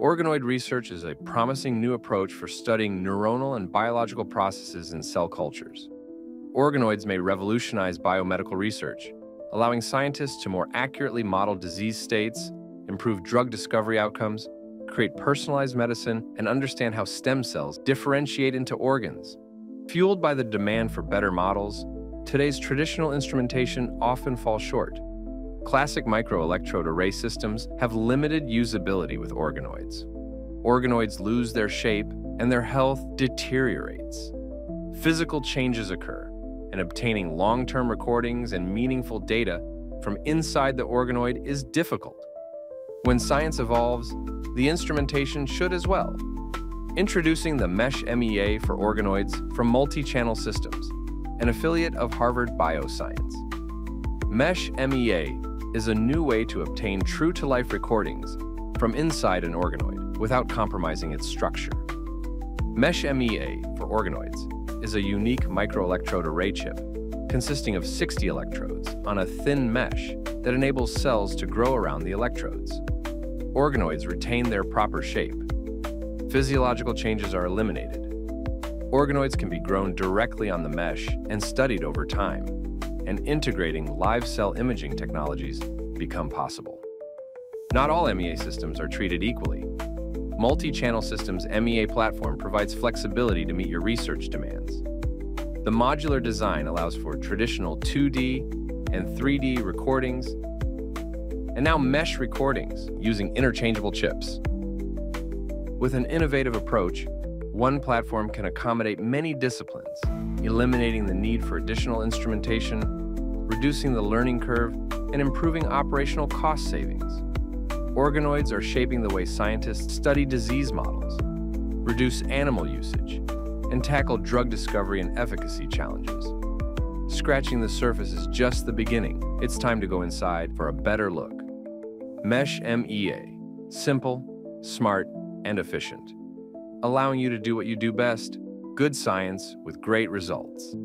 Organoid research is a promising new approach for studying neuronal and biological processes in cell cultures. Organoids may revolutionize biomedical research, allowing scientists to more accurately model disease states, improve drug discovery outcomes, create personalized medicine, and understand how stem cells differentiate into organs. Fueled by the demand for better models, today's traditional instrumentation often falls short. Classic microelectrode array systems have limited usability with organoids. Organoids lose their shape and their health deteriorates. Physical changes occur, and obtaining long-term recordings and meaningful data from inside the organoid is difficult. When science evolves, the instrumentation should as well. Introducing the Mesh MEA for organoids from Multi-Channel Systems, an affiliate of Harvard Bioscience. Mesh MEA is a new way to obtain true-to-life recordings from inside an organoid without compromising its structure. Mesh MEA for organoids is a unique microelectrode array chip consisting of 60 electrodes on a thin mesh that enables cells to grow around the electrodes. Organoids retain their proper shape. Physiological changes are eliminated. Organoids can be grown directly on the mesh and studied over time and integrating live cell imaging technologies become possible. Not all MEA systems are treated equally. Multi-Channel Systems MEA platform provides flexibility to meet your research demands. The modular design allows for traditional 2D and 3D recordings, and now mesh recordings using interchangeable chips. With an innovative approach, one platform can accommodate many disciplines, eliminating the need for additional instrumentation, reducing the learning curve, and improving operational cost savings. Organoids are shaping the way scientists study disease models, reduce animal usage, and tackle drug discovery and efficacy challenges. Scratching the surface is just the beginning. It's time to go inside for a better look. Mesh MEA. Simple, smart, and efficient allowing you to do what you do best good science with great results.